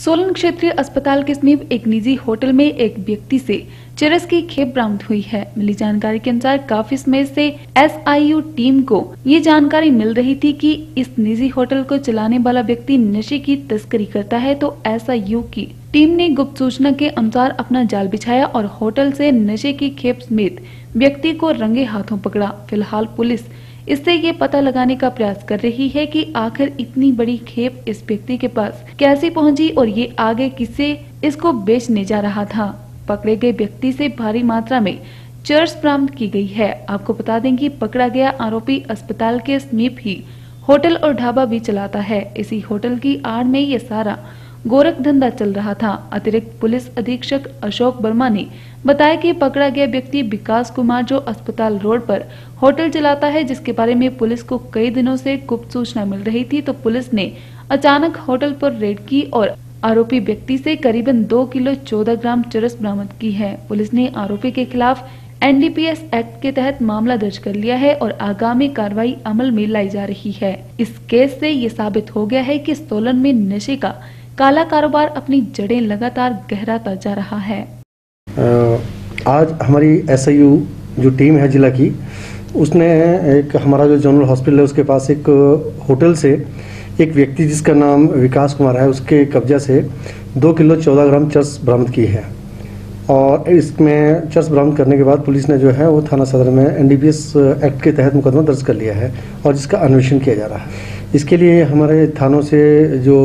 सोलन क्षेत्रीय अस्पताल के समीप एक निजी होटल में एक व्यक्ति से चरस की खेप बरामद हुई है। मिली जानकारी के अनुसार काफ़ी समय से एसआईयू टीम को ये जानकारी मिल रही थी कि इस निजी होटल को चलाने वाला व्यक्ति नशे की तस्करी करता है तो एसआईयू की टीम ने गुप्त सूचना के अनुसार अपना जाल बिछाया और होटल से नशे की खेप समेत व्यक्ति को रंगे हाथों पकड़ा। फ़िलहाल पुलिस इससे ये पता लगाने का प्रयास कर रही है कि आखिर इतनी बड़ी खेप इस व्यक्ति के पास कैसे पहुँची और ये आगे किसे इसको बेचने जा रहा था? पकड़े गए व्यक्ति से भारी मात्रा में चर्च बरामद की गई है। आपको बता दें कि पकड़ा गया आरोपी अस्पताल के समीप ही होटल और ढाबा भी चलाता है। इसी होटल की आड़ में ये सारा गोरख धंधा चल रहा था। अतिरिक्त पुलिस अधीक्षक अशोक वर्मा ने बताया कि पकड़ा गया व्यक्ति विकास कुमार जो अस्पताल रोड पर होटल चलाता है, जिसके बारे में पुलिस को कई दिनों से गुप्त सूचना मिल रही थी तो पुलिस ने अचानक होटल पर रेड की और आरोपी व्यक्ति से करीबन दो किलो चौदह ग्राम चरस बरामद की है। पुलिस ने आरोपी के खिलाफ एनडीपीएस एक्ट के तहत मामला दर्ज कर लिया है और आगामी कार्रवाई अमल में लाई जा रही है। इस केस से ये साबित हो गया है कि सोलन में नशे का काला कारोबार अपनी जड़ें लगातार गहराता जा रहा है। आज हमारी एसआईयू जो टीम है जिला की, उसने एक हमारा जो जनरल हॉस्पिटल है, उसके पास एक होटल से एक व्यक्ति जिसका नाम विकास कुमार है, उसके कब्जा से दो किलो चौदह ग्राम चर्स बरामद की है। और इसमें चर्स बरामद करने के बाद पुलिस ने जो है वो थाना सदर में एनडीपीएस एक्ट के तहत मुकदमा दर्ज कर लिया है और जिसका अन्वेषण किया जा रहा है। इसके लिए हमारे थानों से जो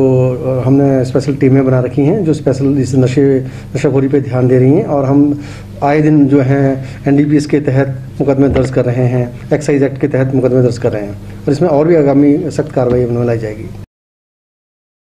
हमने स्पेशल टीमें बना रखी हैं, जो स्पेशल इस नशे, नशाखोरी पे ध्यान दे रही हैं और हम आए दिन जो है एनडीपीएस के तहत मुकदमे दर्ज कर रहे हैं एक्साइज एक्ट के तहत मुकदमे दर्ज कर रहे हैं और इसमें और भी आगामी सख्त कार्रवाई लाई जाएगी।